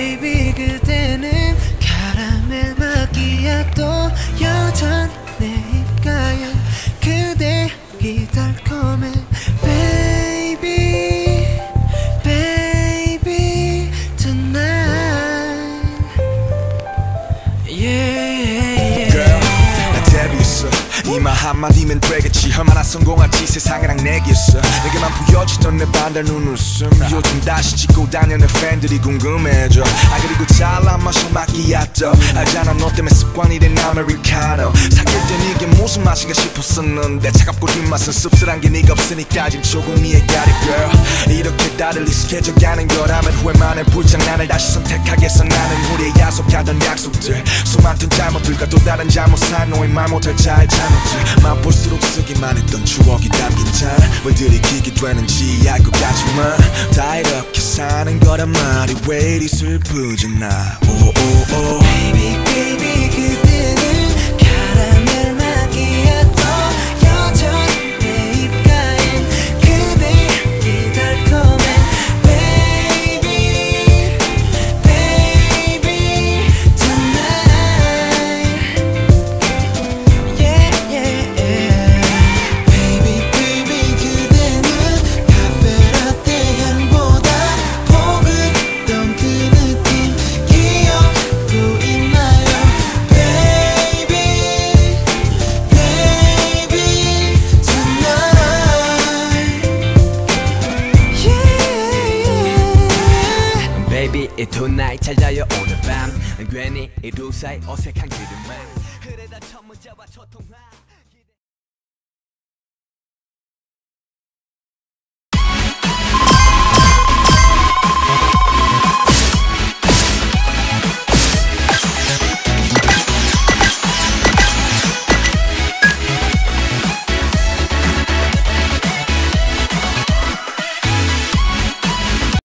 baby 그대는 카라멜 마키아또 이말 한마디면 되겠지. 얼마나 성공할지 세상이랑 내겠어. 내게만 보여주던 내 반달 눈웃음. 요즘 다시 찍고 다니는 팬들이 궁금해져. 아 그리고 잘난 마셔 마키아또. 알잖아 너 때문에 습관이 된 아메리카노. 사귈 땐 이게 무슨 맛인가 싶었었는데 차갑고 뒷맛은 씁쓸한 게 네가 없으니까 지금 조금 이해가 돼 girl. 이렇게 다들 익숙해져 가는 거라면 후회만의 불장 난을 다시 선택하겠어. 나는 우리의 약속하던 약속들 수많던 잘못들과 또 다른 잘못한 너의 말 못할 잘 잘못들 맛볼수록 쓰기만 했던 추억이 담긴 잔왜 들이키게 되는지 알 것 같지만 다 이렇게 사는 거란 말이 왜 이리 슬프지 나? 오오오 tonight 잘 자요 오늘 밤. 괜히 이두 사이 어색한 기름만. 그래다 첫 문자와 첫 통화